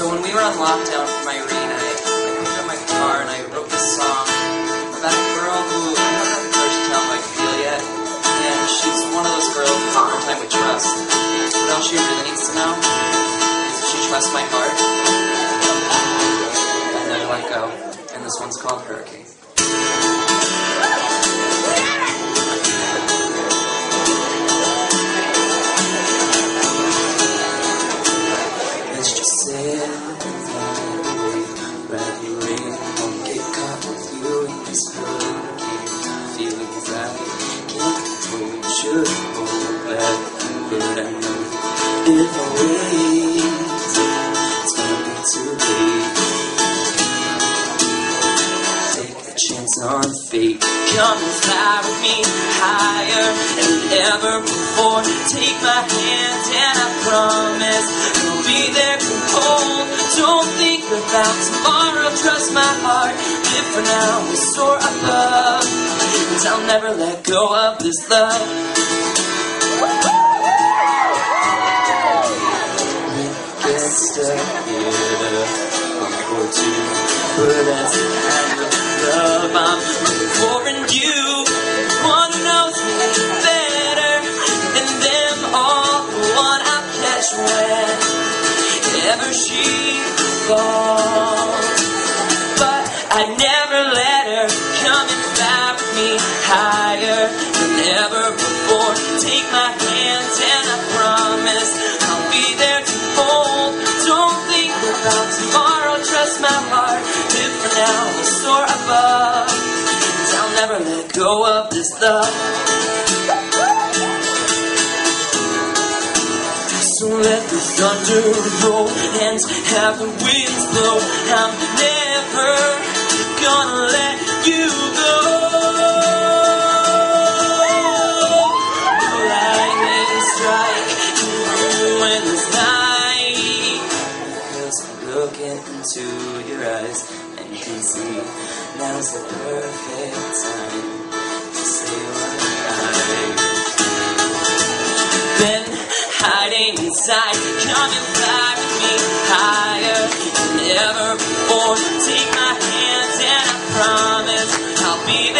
So when we were on lockdown for my reading, I, I picked up my guitar and I wrote this song about a girl who I haven't had the courage to tell how I feel yet. And she's one of those girls who's hard time with trust. What all she really needs to know is if she trusts my heart and then I let go. And this one's called Hurricane. Take the chance on fate. Come and fly with me higher than ever before. Take my hand and I promise you'll be there to hold. Don't think about tomorrow, trust my heart. Live for now, we soar above. And I'll never let go of this love. Get stuck here, for two, but that's the kind of love I'm looking for in you. One who knows me better than them all, one I'll catch whenever she falls. But I'd never let her come with me higher than ever before. Take my hands and I promise I'll be there to hold. Don't think about tomorrow, trust my heart. Live for now, we soar above. And I'll never let go of this love. So let the thunder roll and have the winds blow. I'm never gonna let into your eyes and you can see now's the perfect time to say what I been hiding inside. Come and fly with me higher than ever before. Take my hands and I promise I'll be there